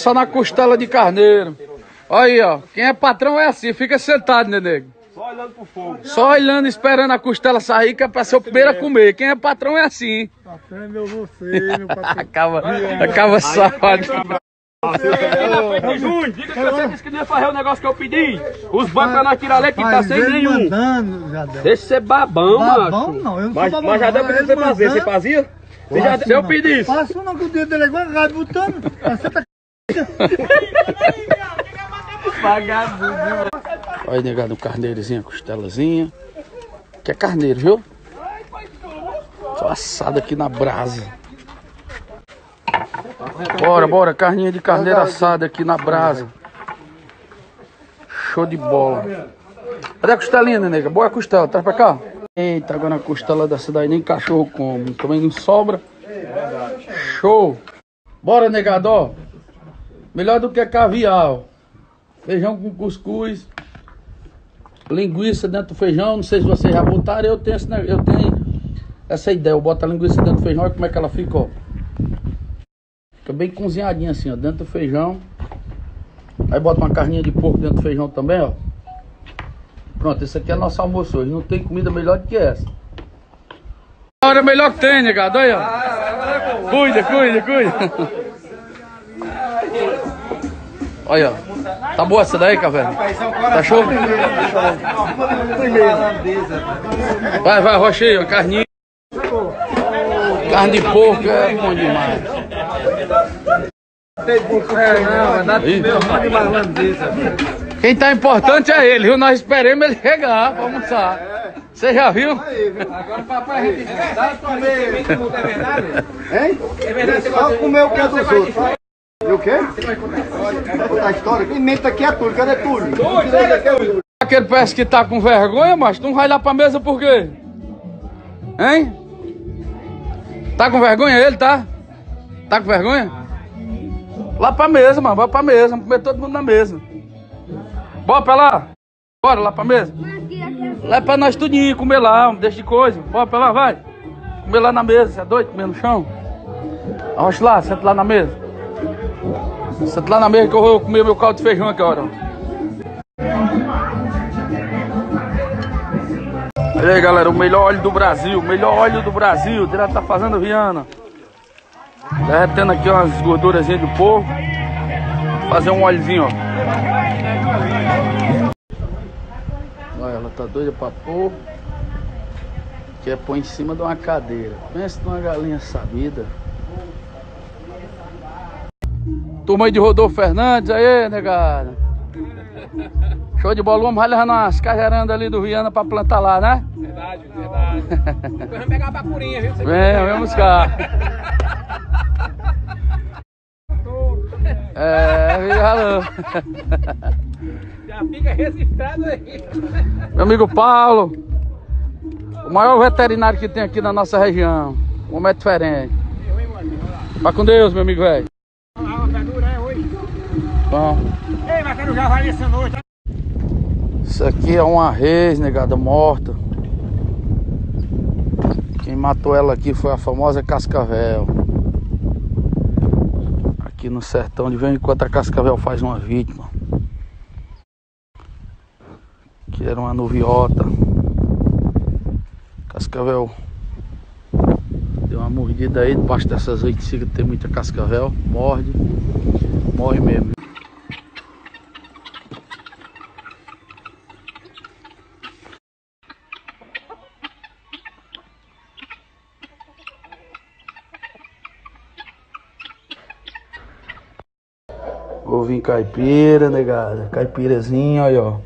só na costela de carneiro. Olha aí, ó. Quem é patrão é assim, fica sentado, né, nego? Só olhando pro fogo. Só olhando, esperando a costela sair, que é pra ser o primeiro a comer. Quem é patrão é assim. Patrão é meu você, meu patrão. Acaba, acaba safado. Júnior, diga que você disse que não ia fazer o negócio que eu pedi. Os bancos pra nós tirar que tá sem nenhum. mandando. Deixa você babão, Babão macho. não, eu não Mas, sou babão mas já deu pra você fazer. Você fazia? Você já não. pedir. Faço não, que o dedo dele é igual gato botando. Tá Olha, negado, um carneirozinho, costelazinha. Que é carneiro, viu? Só assado aqui na brasa. Bora, bora, carninha de carneiro assada aqui na brasa. Show de bola. Cadê a costelinha, nega? Boa costela, traz pra cá. Eita, agora a costela dessa daí nem cachorro come. Também não sobra. Show. Bora, negado, ó. Melhor do que caviar. Feijão com cuscuz. Linguiça dentro do feijão. Não sei se vocês já botaram. Eu tenho, esse eu tenho essa ideia. Eu boto a linguiça dentro do feijão. Olha como é que ela fica, ó. Fica bem cozinhadinha assim, ó. Dentro do feijão. Aí bota uma carninha de porco dentro do feijão também, ó. Pronto, esse aqui é nosso almoço hoje. Não tem comida melhor do que essa. A hora melhor que tem, negado. Aí, ó. Cuida, cuida, cuida. Olha, ó. Tá boa essa daí, Caverna? Tá show? Vai, vai, rocha aí, ó. Carninha. Carne de porco é bom demais. Quem tá importante é ele, viu? Nós esperemos ele chegar pra almoçar. Você já viu? Agora, papai, a gente dá comer. É verdade? Hein? É verdade, você Só comer o que é dos vai outros. O quê? Contar a história? Quem mente aqui é Túlio. Cadê Túlio? Aquele parece que tá com vergonha, mas tu não vai lá pra mesa por quê? Hein? Tá com vergonha ele, tá? Tá com vergonha? Lá pra mesa, mano. Vai pra mesa. Vamos comer todo mundo na mesa. Bora pra lá. Bora lá pra mesa. Lá pra nós tudinho, comer lá, deixa de coisa. Bora pra lá, vai. Comer lá na mesa. Você é doido? Comer no chão? Arrocha lá, senta lá na mesa. Senta lá na mesa que eu vou comer meu caldo de feijão aqui, ó. Olha aí, galera, o melhor óleo do Brasil, o melhor óleo do Brasil, direto tá fazendo Viana. Derretendo aqui umas gorduras de porco. Fazer um óleozinho, ó. Olha, ela tá doida pra pôr. Quer pôr em cima de uma cadeira. Pensa numa galinha sabida. Turma aí de Rodolfo Fernandes, aí, negada. Show de bola, vamos levando umas cajarandas ali do Viana pra plantar lá, né? Verdade, verdade. Vamos pegar a bacurinha, viu? Vem, vem buscar. É, alô. Já fica registrado aí. Meu amigo Paulo, o maior veterinário que tem aqui na nossa região. Um homem é diferente. Vá com Deus, meu amigo velho. Ei, mas quero já vai essa noite. isso aqui é uma res, negada, morta. Quem matou ela aqui foi a famosa Cascavel. Aqui no sertão, de vez em quando a Cascavel faz uma vítima. Que era uma nuviota. Cascavel deu uma mordida aí debaixo dessas oiticigas, tem muita cascavel, morde, morre mesmo. Ovinho caipira, negada. Caipirazinho, aí, ó.